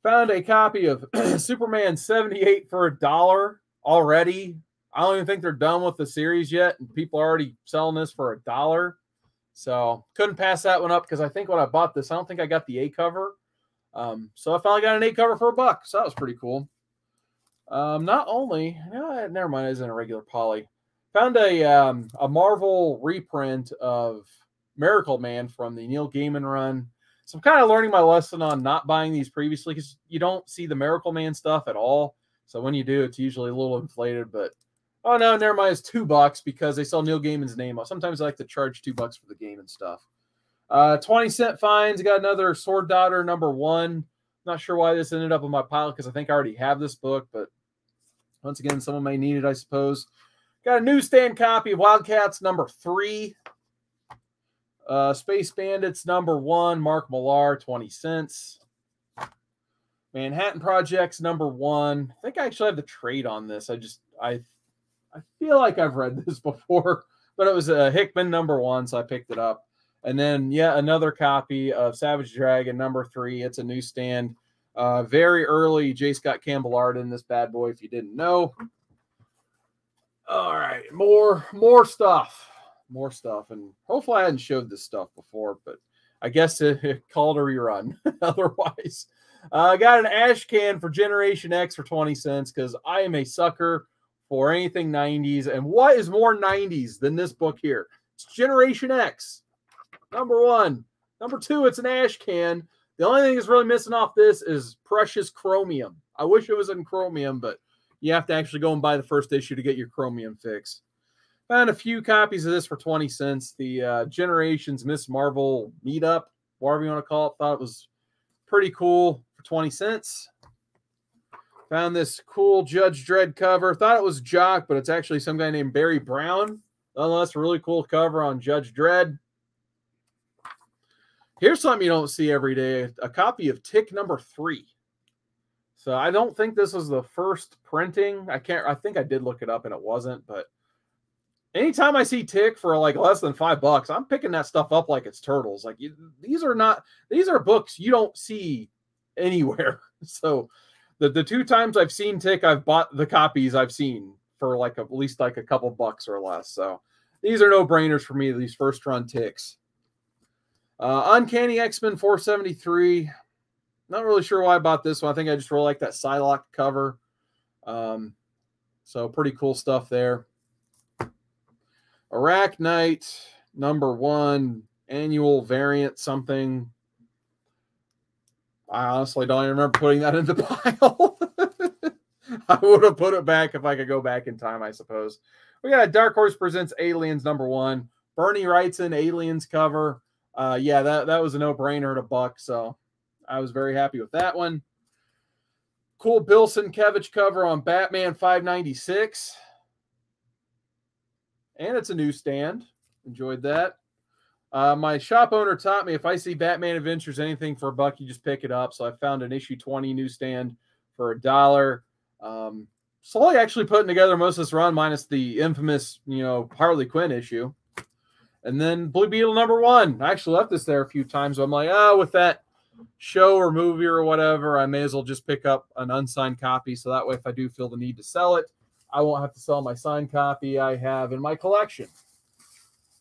Found a copy of Superman 78 for a dollar already I don't even think they're done with the series yet, and people are already selling this for a dollar. So couldn't pass that one up because I think when I bought this, I don't think I got the A cover. Um, so I finally got an A cover for a buck. So that was pretty cool. Um, not only, no, never mind, it's in a regular poly. Found a um, a Marvel reprint of Miracleman from the Neil Gaiman run. So I'm kind of learning my lesson on not buying these previously because you don't see the Miracleman stuff at all. So when you do, it's usually a little inflated, but Oh no, never mind. It's two bucks because they saw Neil Gaiman's name. Sometimes I like to charge two bucks for the game and stuff. Uh, 20 cent fines. Got another Sword Daughter number one. Not sure why this ended up in my pile because I think I already have this book, but once again, someone may need it, I suppose. Got a newsstand copy of Wildcats number three. Uh, Space Bandits number one, Mark Millar, 20 cents. Manhattan Projects number one. I think I actually have the trade on this. I just I I feel like I've read this before, but it was a Hickman number one, so I picked it up. And then, yeah, another copy of Savage Dragon number three. It's a newsstand. Uh, very early J. Scott Campbell art in this bad boy, if you didn't know. All right, more more stuff, more stuff, and hopefully I hadn't showed this stuff before, but I guess it, it called a rerun. Otherwise, uh, I got an ash can for Generation X for twenty cents because I am a sucker for anything 90s. And what is more 90s than this book here? It's Generation X. Number one. Number two, it's an ash can. The only thing that's really missing off this is precious chromium. I wish it was in chromium, but you have to actually go and buy the first issue to get your chromium fix. Found a few copies of this for 20 cents. The uh, Generations Miss Marvel meetup, whatever you want to call it, thought it was pretty cool for 20 cents. Found this cool Judge Dredd cover. Thought it was Jock, but it's actually some guy named Barry Brown. Nonetheless, really cool cover on Judge Dredd. Here's something you don't see every day a copy of Tick number three. So I don't think this is the first printing. I can't, I think I did look it up and it wasn't, but anytime I see Tick for like less than five bucks, I'm picking that stuff up like it's turtles. Like you, these are not, these are books you don't see anywhere. So the the two times I've seen Tick, I've bought the copies I've seen for like a, at least like a couple bucks or less. So these are no brainers for me. These first run Ticks. Uh, Uncanny X Men 473. Not really sure why I bought this one. I think I just really like that Psylocke cover. Um, so pretty cool stuff there. Arachknight number one annual variant something I honestly don't even remember putting that in the pile. I would have put it back if I could go back in time, I suppose. We got Dark Horse Presents Aliens number one. Bernie writes Wrightson Aliens cover. Uh, yeah, that, that was a no brainer at a buck. So I was very happy with that one. Cool Bill Sienkiewicz cover on Batman 596. And it's a newsstand. Enjoyed that. Uh, my shop owner taught me if I see Batman Adventures anything for a buck, you just pick it up. So I found an issue 20 newsstand for a dollar. Um, slowly actually putting together most of this run, minus the infamous, you know, Harley Quinn issue. And then Blue Beetle number one. I actually left this there a few times. So I'm like, oh, with that show or movie or whatever, I may as well just pick up an unsigned copy. So that way, if I do feel the need to sell it, I won't have to sell my signed copy I have in my collection.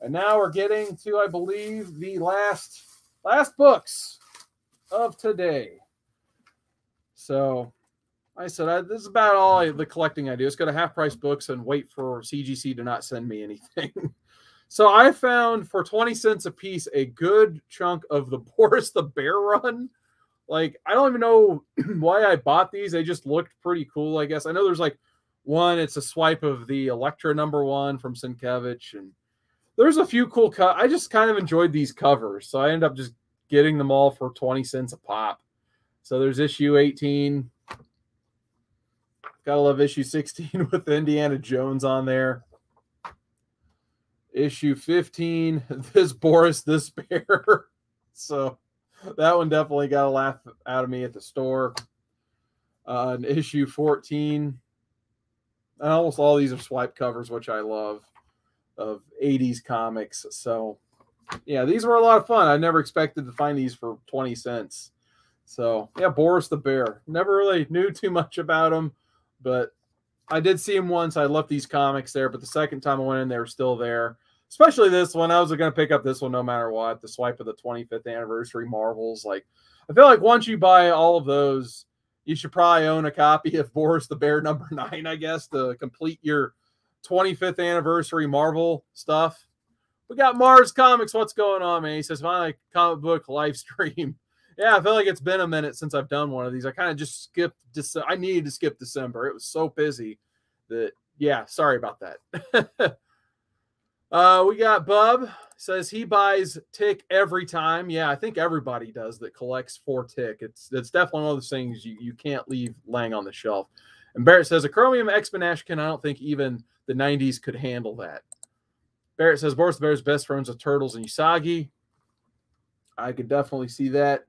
And now we're getting to, I believe, the last last books of today. So I said, I, this is about all the collecting I do. It's go to half price books and wait for CGC to not send me anything. so I found for 20 cents a piece a good chunk of the Boris the Bear run. Like, I don't even know why I bought these. They just looked pretty cool, I guess. I know there's like one, it's a swipe of the Elektra number one from Sienkiewicz. And there's a few cool cut. I just kind of enjoyed these covers. So I end up just getting them all for 20 cents a pop. So there's issue 18, Gotta love issue 16 with Indiana Jones on there. Issue 15, this Boris, this bear. so that one definitely got a laugh out of me at the store. Uh, issue 14. And almost all these are swipe covers, which I love of 80s comics. So yeah, these were a lot of fun. I never expected to find these for 20 cents. So yeah, Boris the Bear. Never really knew too much about him but I did see him once. I left these comics there, but the second time I went in, they were still there. Especially this one. I was going to pick up this one no matter what. The swipe of the 25th anniversary Marvels. Like, I feel like once you buy all of those, you should probably own a copy of Boris the Bear number nine, I guess, to complete your 25th anniversary Marvel stuff. We got Mars Comics. What's going on, man? He says, finally, comic book live stream. Yeah, I feel like it's been a minute since I've done one of these. I kind of just skipped. Dece- I needed to skip December. It was so busy that yeah. Sorry about that. uh, we got Bub says he buys tick every time. Yeah, I think everybody does that collects for tick. It's it's definitely one of those things you, you can't leave laying on the shelf. And Barrett says a chromium X-Men Ashcan. I don't think even the 90s could handle that. Barrett says Boris the Bear's best friends with Turtles and Usagi. I could definitely see that.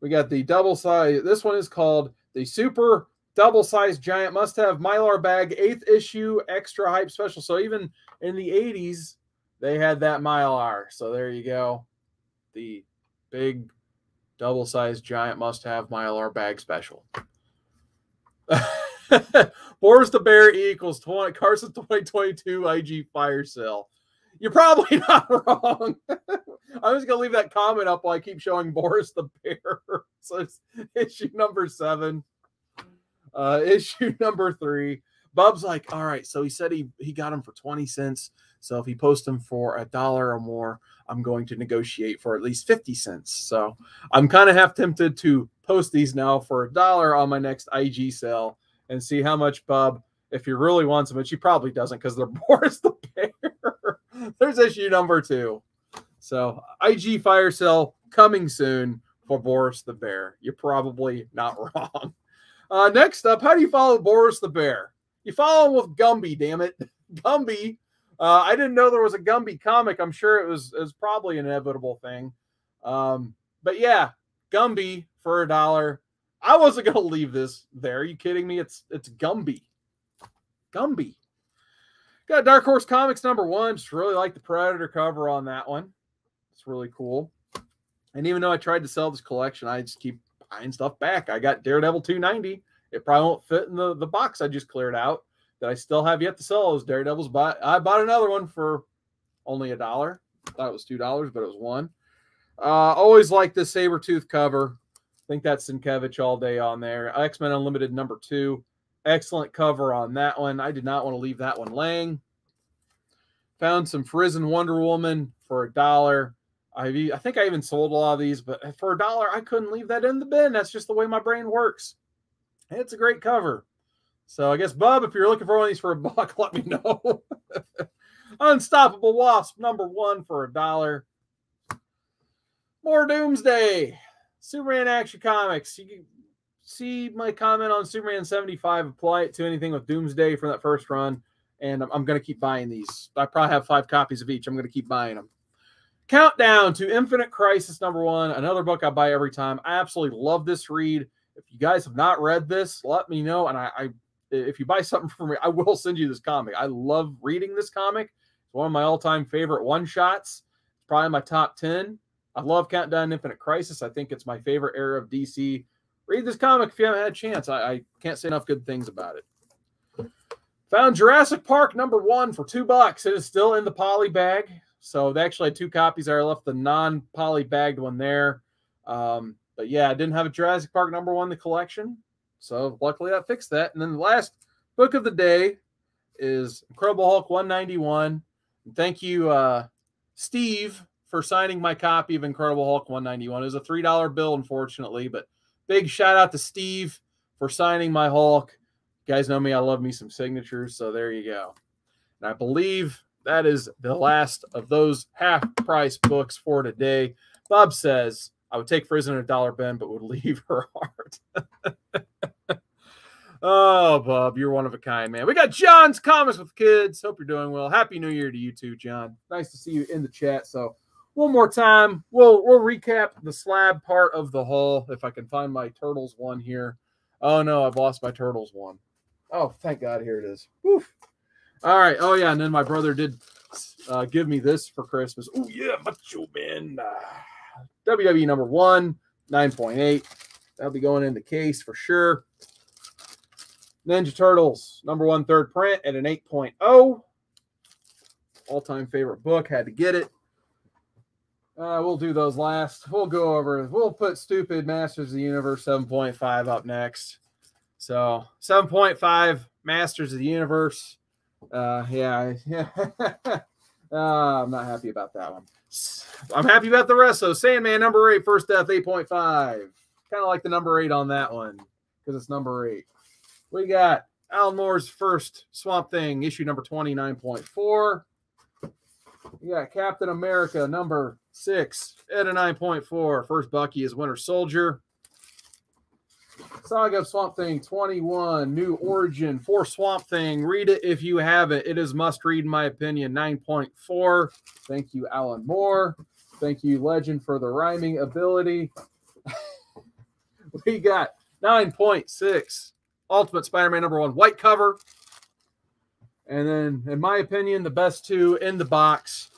We got the double size. This one is called the Super Double Size Giant Must Have Mylar Bag, eighth issue, extra hype special. So even in the 80s, they had that Mylar. So there you go. The big double size giant must have Mylar bag special. Boris the Bear equals 20 Carson 2022 IG fire sale. You're probably not wrong. I'm just gonna leave that comment up while I keep showing Boris the Bear. so it's issue number seven. Uh, issue number three. Bub's like, all right, so he said he he got him for 20 cents. So if he posts them for a dollar or more, I'm going to negotiate for at least 50 cents. So I'm kind of half tempted to post these now for a dollar on my next IG sale and see how much Bub, if he really wants them, which he probably doesn't because they're Boris the Bear. There's issue number two. So IG fire Cell coming soon for Boris the Bear. You're probably not wrong. Uh, next up, how do you follow Boris the Bear? You follow him with Gumby, damn it. Gumby. Uh, I didn't know there was a Gumby comic. I'm sure it was, it was probably an inevitable thing. Um, but yeah, Gumby for a dollar. I wasn't gonna leave this there. Are you kidding me? It's it's Gumby. Gumby. Got Dark Horse Comics number one. Just really like the Predator cover on that one. It's really cool. And even though I tried to sell this collection, I just keep buying stuff back. I got Daredevil 290. It probably won't fit in the, the box I just cleared out that I still have yet to sell those Daredevils. But I bought another one for only a dollar. Thought it was two dollars, but it was one. Uh, always like this saber tooth cover. Think that's Sienkiewicz all day on there. X Men Unlimited number two. Excellent cover on that one. I did not want to leave that one laying. Found some Frison Wonder Woman for a dollar. I think I even sold a lot of these, but for a dollar, I couldn't leave that in the bin. That's just the way my brain works. It's a great cover. So I guess Bub, if you're looking for one of these for a buck, let me know. Unstoppable Wasp, number one for a dollar. More Doomsday. Superman Action Comics. You can see my comment on Superman 75, apply it to anything with Doomsday from that first run. And I'm, I'm going to keep buying these. I probably have five copies of each. I'm going to keep buying them. Countdown to Infinite Crisis, number one. Another book I buy every time. I absolutely love this read. If you guys have not read this, let me know. And I, I if you buy something from me, I will send you this comic. I love reading this comic. It's one of my all-time favorite one-shots. It's probably my top 10. I love Countdown Infinite Crisis. I think it's my favorite era of DC. Read this comic if you haven't had a chance. I, I can't say enough good things about it. Found Jurassic Park number one for two bucks. It is still in the poly bag. So they actually had two copies there. I left the non-poly bagged one there. Um, but yeah, I didn't have a Jurassic Park number one in the collection. So luckily that fixed that. And then the last book of the day is Incredible Hulk 191. And thank you, uh, Steve, for signing my copy of Incredible Hulk 191. It was a $3 bill, unfortunately, but big shout out to Steve for signing my Hulk. You guys know me, I love me some signatures. So there you go. And I believe that is the last of those half price books for today. Bob says, I would take Frison a dollar Ben, but would leave her heart. oh, Bob, you're one of a kind, man. We got John's comments with kids. Hope you're doing well. Happy New Year to you too, John. Nice to see you in the chat. So one more time, we'll we'll recap the slab part of the haul if I can find my turtles one here. Oh no, I've lost my turtles one. Oh, thank God, here it is. Woof. All right. Oh yeah, and then my brother did uh, give me this for Christmas. Oh yeah, Macho Man. Uh, WWE number one, 9.8. That'll be going in the case for sure. Ninja Turtles, number one, third print at an 8.0. All time favorite book. Had to get it. Uh, we'll do those last. We'll go over. We'll put Stupid Masters of the Universe 7.5 up next. So 7.5 Masters of the Universe. Uh, yeah, yeah. uh, I'm not happy about that one. I'm happy about the rest. So Sandman number eight, first death 8.5. Kind of like the number eight on that one because it's number eight. We got Alan Moore's first Swamp Thing, issue number 29.4. We got Captain America number six at a 9.4. First Bucky is Winter Soldier. Saga of Swamp Thing 21, New Origin for Swamp Thing. Read it if you haven't. It is must read, in my opinion. 9.4. Thank you, Alan Moore. Thank you, Legend, for the rhyming ability. we got 9.6. Ultimate Spider Man number one, white cover. And then, in my opinion, the best two in the box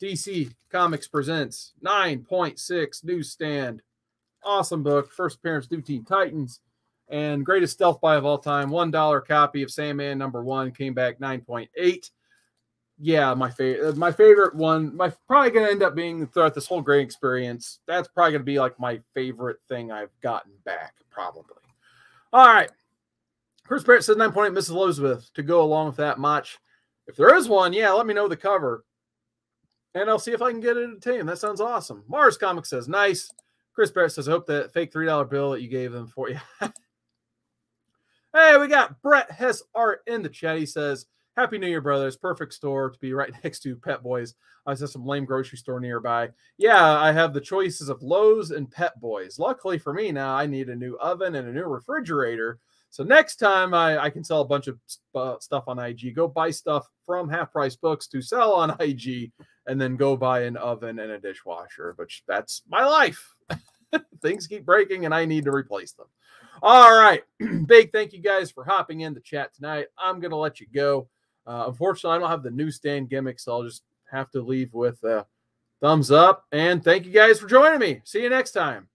DC Comics presents 9.6 newsstand Awesome book. First appearance, New Teen Titans. And greatest stealth buy of all time. $1 copy of Sandman number one came back 9.8. Yeah, my favorite, my favorite one. My probably gonna end up being throughout this whole great experience. That's probably gonna be like my favorite thing I've gotten back, probably. All right. Chris Barrett says 9.8 Mrs. Elizabeth to go along with that much. If there is one, yeah, let me know the cover. And I'll see if I can get it at 10. That sounds awesome. Mars Comics says, nice. Chris Barrett says, hope that fake $3 bill that you gave them for you. hey, we got Brett Hess Art in the chat. He says, Happy New Year, brothers. Perfect store to be right next to Pep Boys. I was said some lame grocery store nearby. Yeah, I have the choices of Lowe's and Pep Boys. Luckily for me now, I need a new oven and a new refrigerator. So next time I, I can sell a bunch of uh, stuff on IG, go buy stuff from Half Price Books to sell on IG, and then go buy an oven and a dishwasher. But that's my life. things keep breaking and I need to replace them. All right. Big thank you guys for hopping in the chat tonight. I'm to let you go. Uh, unfortunately, I don't have the newsstand gimmick, so I'll just have to leave with a thumbs up. And thank you guys for joining me. See you next time.